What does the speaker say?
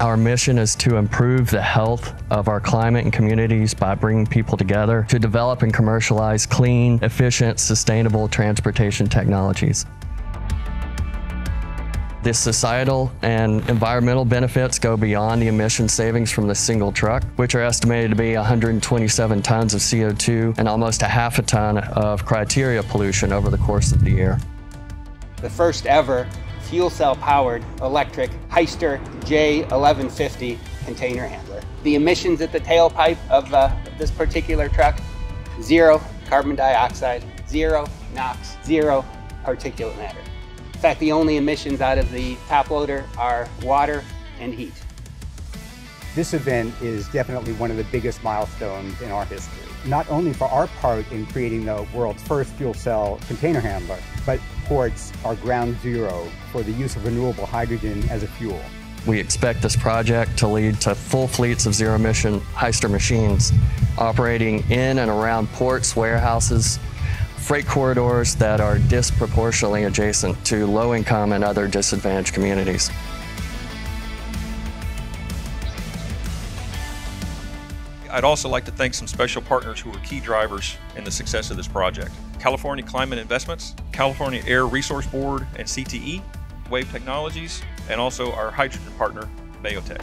Our mission is to improve the health of our climate and communities by bringing people together to develop and commercialize clean, efficient, sustainable transportation technologies. The societal and environmental benefits go beyond the emission savings from the single truck, which are estimated to be 127 tons of CO2 and almost a half a ton of criteria pollution over the course of the year. The first ever fuel cell powered electric Hyster J1150 container handler. The emissions at the tailpipe of uh, this particular truck zero carbon dioxide, zero NOx, zero particulate matter. In fact, the only emissions out of the top loader are water and heat. This event is definitely one of the biggest milestones in our history. Not only for our part in creating the world's first fuel cell container handler, but ports are ground zero for the use of renewable hydrogen as a fuel. We expect this project to lead to full fleets of zero emission Hyster machines operating in and around ports, warehouses, freight corridors that are disproportionately adjacent to low income and other disadvantaged communities. I'd also like to thank some special partners who were key drivers in the success of this project. California Climate Investments, California Air Resource Board and CTE, Wave Technologies, and also our hydrogen partner, Bayotech.